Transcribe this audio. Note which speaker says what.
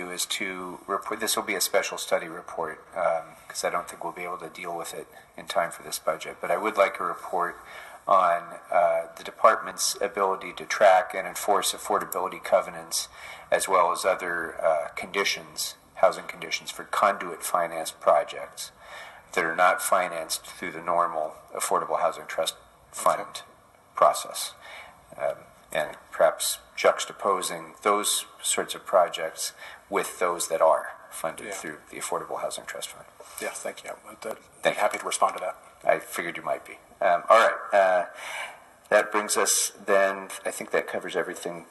Speaker 1: you is to report, this will be a special study report, because I don't think we'll be able to deal with it in time for this budget. But I would like a report on uh, the department's ability to track and enforce affordability covenants, as well as other uh, conditions, housing conditions for conduit financed projects that are not financed through the normal Affordable Housing Trust Fund process. Juxtaposing those sorts of projects with those that are funded
Speaker 2: Yeah.
Speaker 1: through the Affordable Housing Trust Fund.
Speaker 2: Yeah, thank you. I'd, uh, be happy to respond to that.
Speaker 1: I figured you might be. Um, all right. Uh, that brings us then, I think that covers everything